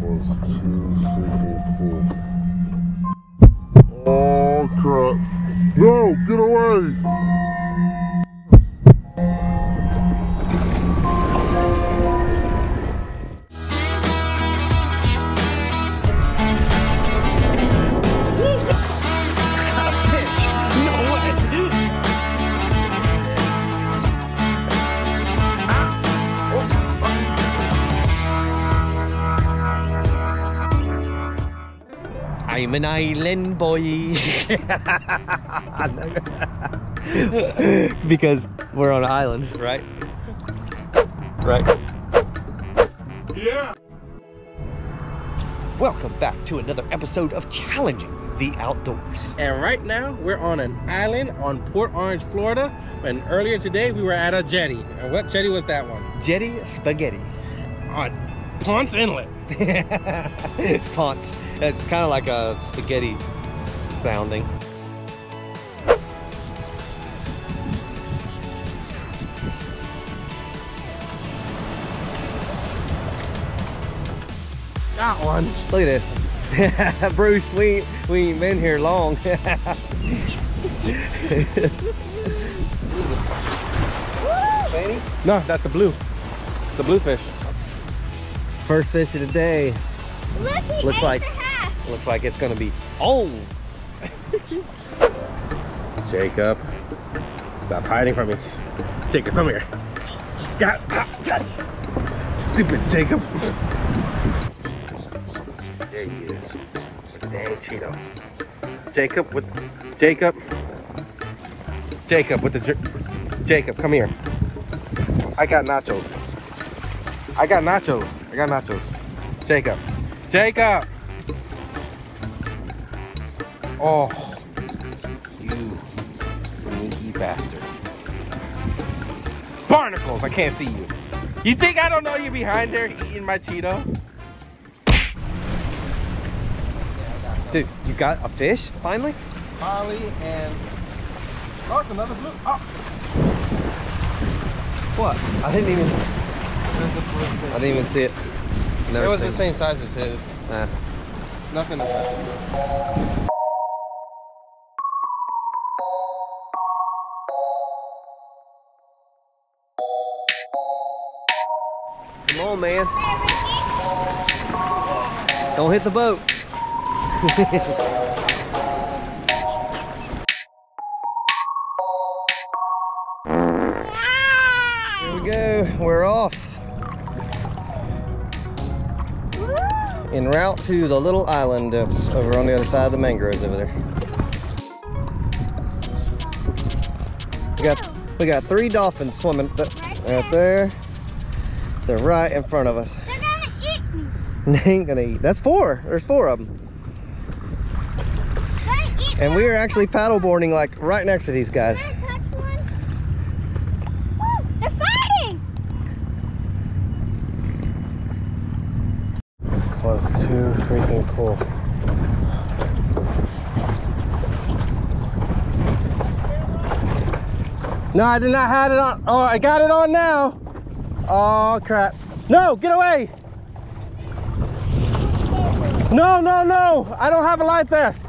was too freaking cool. Oh crap. No, get away! I'm an island boy. because we're on an island, right? Right. Yeah! Welcome back to another episode of Challenging the Outdoors. And right now, we're on an island on Port Orange, Florida. And earlier today, we were at a jetty. And what jetty was that one? Jetty Spaghetti. On Ponce Inlet. Ponce. It's kind of like a spaghetti sounding. Got one. Look at this. Bruce, we, we ain't been here long. No, that's the blue. The bluefish. First fish of the day. Look, he Looks like- half. Looks like it's gonna be on. Oh. Jacob. Stop hiding from me. Jacob, come here. Got, got. Stupid Jacob. There he is. Dang Cheeto. Jacob with Jacob. Jacob with the jer- Jacob, come here. I got nachos. I got nachos. I got nachos. Jacob. Jacob. Oh, you sneaky bastard. Barnacles, I can't see you. You think I don't know you're behind there eating my Cheeto? Dude, you got a fish finally? Holly and oh, it's another blue. Oh, What? I didn't even. There's a blue I didn't even see it. Never It was the same size as his. Nah. Nothing to touch. Come on, man. Don't hit the boat. Here we go. We're off. En route to the little island that's over on the other side of the mangroves over there. We got we got three dolphins swimming th- right there. They're right in front of us. They're gonna eat me. They ain't gonna eat. That's four. There's four of them. And we are actually paddleboarding like right next to these guys. Can I touch one? Woo, they're fighting. That was too freaking cool. No, I did not have it on. Oh, I got it on now. Oh crap. No, get away. No, no, no. I don't have a life vest.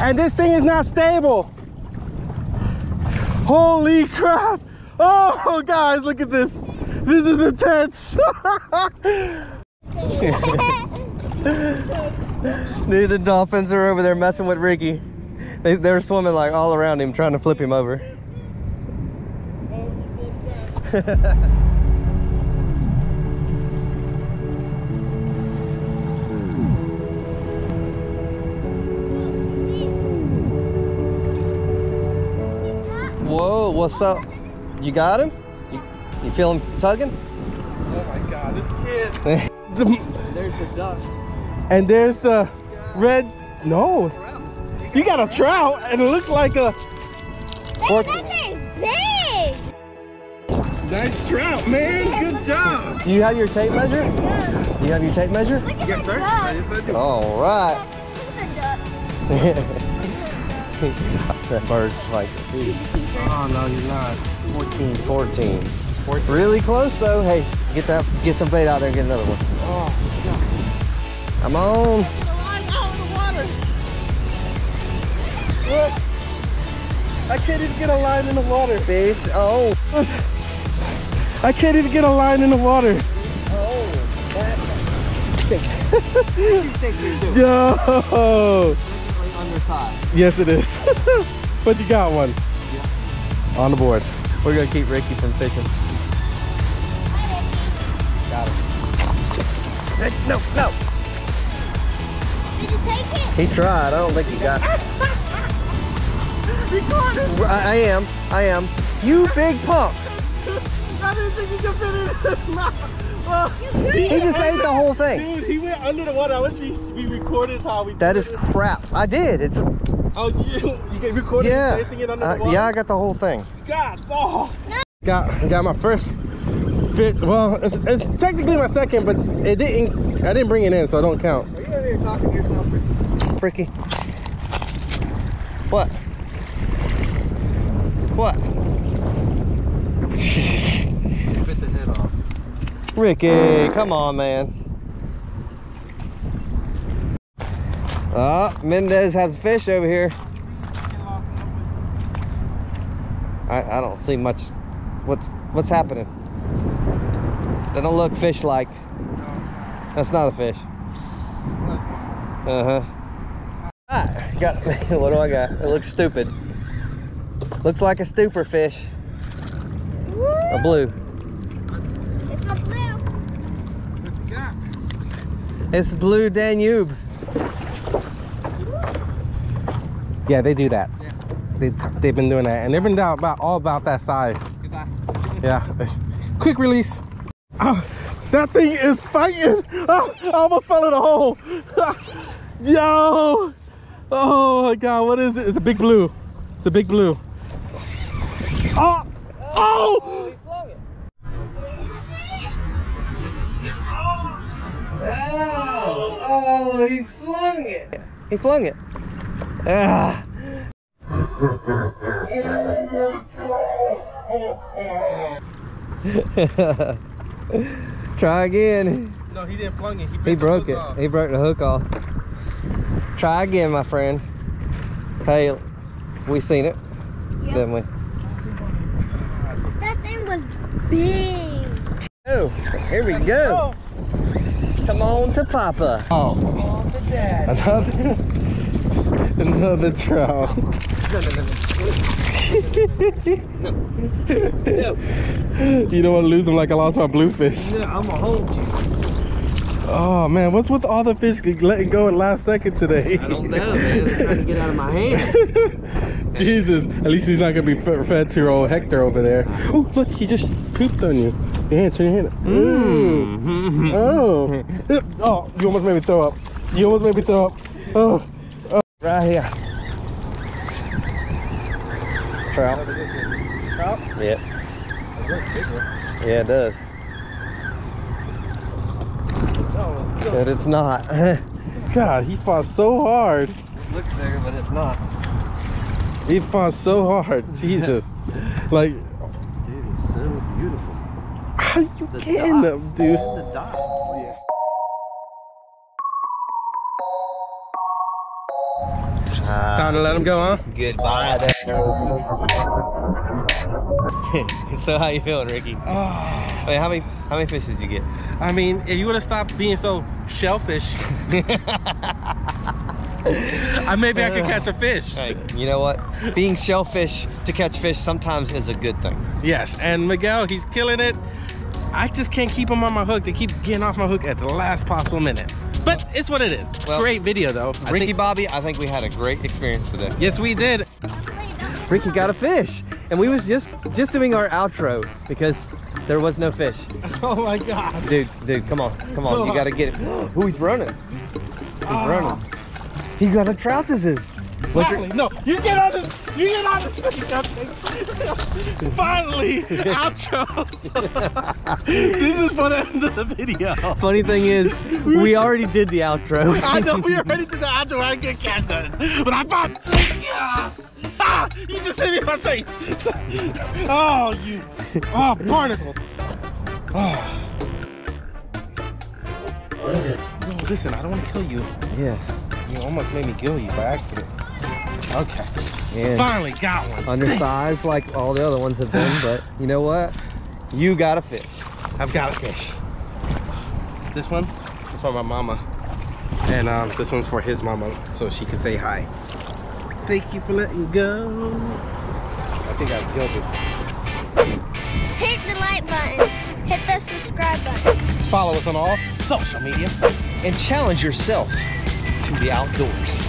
And this thing is not stable. Holy crap. Oh, guys, look at this. This is intense. Dude, the dolphins are over there messing with Ricky. They, they're swimming like all around him, trying to flip him over. Whoa, what's up? You got him? You, you feel him tugging? oh my God, this kid. The, There's the duck. and there's the red. No, you got a trout, and it looks like a That thing's big. nice trout, man. Good job. Do you have your tape measure? You have your tape measure? Look at Yes, sir. duck. Yes, I do. All right. Look at the duck. that bird's like, dude, Oh no, you're not. 14, 14. Porch. Really close though. Hey, get that, get some bait out there and get another one. Oh, Come on. the line out in the water. Look. I can't even get a line in the water. Fish. Oh. I can't even get a line in the water. Oh. Yo! Underside. Yes, it is. but you got one. On the board. We're gonna keep Ricky from fishing. It. No, no. Did you take it? He tried. I don't think he got it. Record it. I, I am. I am. You big punk. I didn't think you could fit it in his mouth. Oh. He just ate the whole thing. Dude, he went under the water. I wish we, we recorded how we That did is it. crap. I did. It's Oh, you, you get recorded yeah. chasing it under Uh, the water? yeah, I got the whole thing. God, oh. Got, got my first fit. Well, it's, it's technically my second, but it didn't, I didn't bring it in, so I don't count. Are you over here talking to yourself, Ricky? What? What? Bit the head off. Ricky, come on, man. Ah, Mendez has fish over here. I, I don't see much. What's what's happening? They don't look fish-like. That's not a fish. Uh huh. Ah, got. What do I got? It looks stupid. Looks like a stupor fish. A blue. It's a blue. What you got? It's blue Danube. Yeah, they do that. Yeah. They, they've been doing that, and they've been down about all about that size. Goodbye. Yeah. Quick release. Oh, that thing is fighting. Oh, I almost fell in a hole. Yo. Oh my God, what is it? It's a big blue. It's a big blue. Oh. Oh. Oh, oh, he flung it. He flung it. Ah. Try again. No, he didn't flung it. He broke it. He broke the hook off. Try again, my friend. Hey, we seen it, Yep. didn't we? That thing was big. Oh, here we go. Come on to Papa. Oh, Come on to Dad. another, another trout. No, no, no, no. You don't want to lose them like I lost my bluefish. No, I'm gonna hold you. Oh man, what's with all the fish letting go at last second today? I don't know, man. It's trying to get out of my hand. Jesus, at least he's not gonna be fed to your old Hector over there. Oh, look, he just pooped on you. Hand, turn your hand. Mm. Mm. Oh. Oh, you almost made me throw up. You almost made me throw up. Oh. Right here. Trout. Trout? Yep. Yeah, it does. But it's not. God, he fought so hard. It looks bigger, but it's not. He fought so hard. Jesus. Like, Dude, it's so beautiful. how you The getting dots. them, dude? Time to let him go, huh? Goodbye there. so how you feeling, Ricky? Oh, Wait, how many how many fish did you get? I mean, if you would have stopped being so shellfish, I maybe I could catch a fish. Hey, you know what? Being shellfish to catch fish sometimes is a good thing. Yes, and Miguel, he's killing it. I just can't keep him on my hook. They keep getting off my hook at the last possible minute. But it's what it is. Well, Great video though. I Ricky think- Bobby, I think we had a great experience today. yes, we did. Ricky got a fish, and we was just just doing our outro because there was no fish. Oh my God. Dude, dude, come on, come on, you gotta get it. Oh, he's running. He's Ah. running. He got a trout. This is. Finally, no, you get on this. You get on this. Finally, outro. this is for the end of the video. Funny thing is, we already did the outro. I know we already did the outro. I didn't get catch it, but I found. Yes! Ah! You just hit me in my face. Oh, you. Oh, barnacles. Oh. No, listen, I don't want to kill you. Yeah. You almost made me kill you by accident. Okay. And Finally got one. undersized like all the other ones have been, but you know what? You got a fish. I've got a fish. This one is for my mama. And um, this one's for his mama, so she can say hi. Thank you for letting go. I think I killed it. Hit the like button. Hit the subscribe button. Follow us on all social media. And challenge yourself to the outdoors.